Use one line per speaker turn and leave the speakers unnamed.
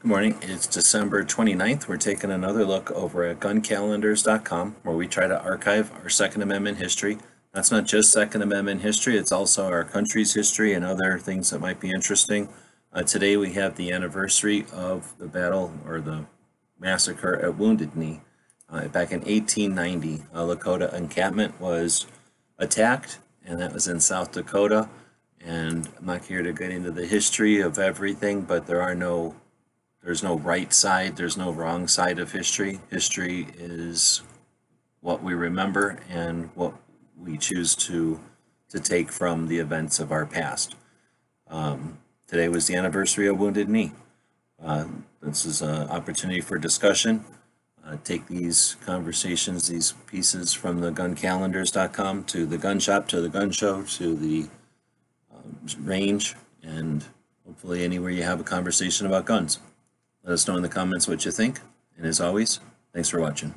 Good morning. It's December 29th. We're taking another look over at guncalendars.com where we try to archive our Second Amendment history. That's not just Second Amendment history, it's also our country's history and other things that might be interesting. Uh, today we have the anniversary of the battle or the massacre at Wounded Knee. Uh, back in 1890, a Lakota encampment was attacked, and that was in South Dakota. And I'm not here to get into the history of everything, but there are no there's no right side, there's no wrong side of history. History is what we remember and what we choose to to take from the events of our past. Um, today was the anniversary of Wounded Knee. Uh, this is an opportunity for discussion. Uh, take these conversations, these pieces from the guncalendars.com to the gun shop, to the gun show, to the um, range, and hopefully anywhere you have a conversation about guns. Let us know in the comments what you think. And as always, thanks for watching.